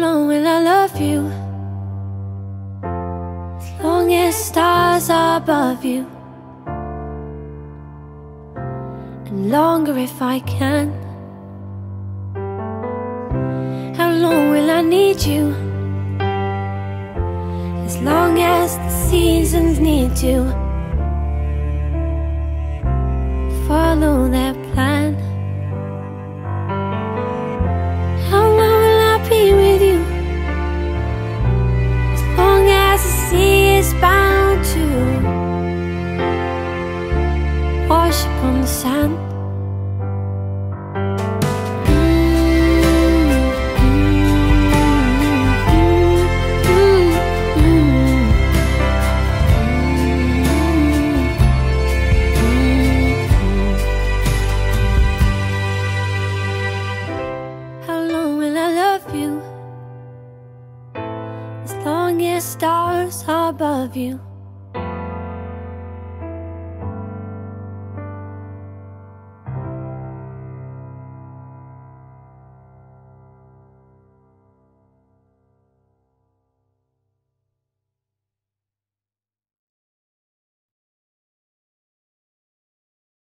long will I love you? As long as stars are above you And longer if I can How long will I need you? As long as the seasons need to Follow their Upon the sand How long will I love you? As long as stars are above you